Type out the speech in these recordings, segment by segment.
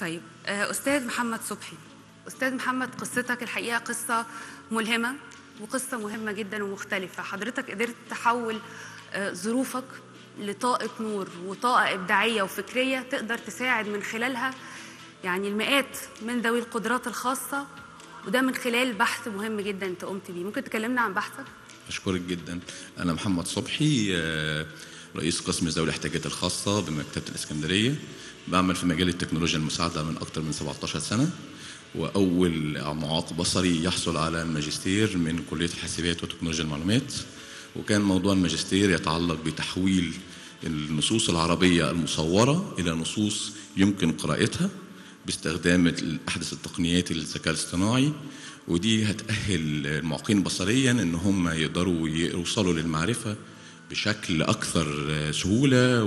طيب آه، أستاذ محمد صبحي. أستاذ محمد قصتك الحقيقة قصة ملهمة وقصة مهمة جدا ومختلفة. حضرتك قدرت تحول آه، ظروفك لطاقة نور وطاقة إبداعية وفكرية تقدر تساعد من خلالها. يعني المئات من ذوي القدرات الخاصة وده من خلال بحث مهم جدا أنت قمت بيه. ممكن تكلمنا عن بحثك؟ أشكرك جدا. أنا محمد صبحي آه، رئيس قسم ذوي الاحتياجات الخاصة بمكتبة الإسكندرية بعمل في مجال التكنولوجيا المساعدة من أكثر من 17 سنة وأول معاق بصري يحصل على الماجستير من كلية الحاسبات وتكنولوجيا المعلومات. وكان موضوع الماجستير يتعلق بتحويل النصوص العربية المصورة إلى نصوص يمكن قراءتها باستخدام أحدث التقنيات الذكاء الاصطناعي. ودي هتأهل المعاقين بصريا إن هم يقدروا يوصلوا للمعرفة بشكل أكثر سهولة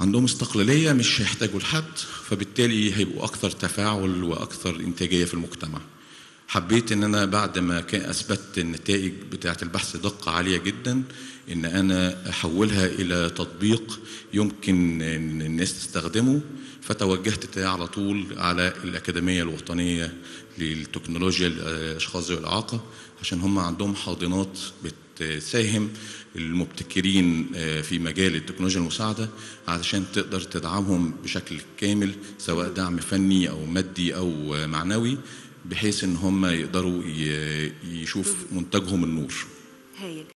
وعندهم استقلالية مش هيحتاجوا لحد فبالتالي هيبقوا أكثر تفاعل وأكثر إنتاجية في المجتمع. حبيت إن أنا بعد ما اثبتت النتائج بتاعة البحث دقة عالية جدا إن أنا أحولها إلى تطبيق يمكن إن الناس تستخدمه فتوجهت على طول على الأكاديمية الوطنية للتكنولوجيا للاشخاص ذوي الإعاقة عشان هم عندهم حاضنات بتساهم المبتكرين في مجال التكنولوجيا المساعدة علشان تقدر تدعمهم بشكل كامل سواء دعم فني أو مادي أو معنوي بحيث إن هم يقدروا يشوف منتجهم النور. هايل.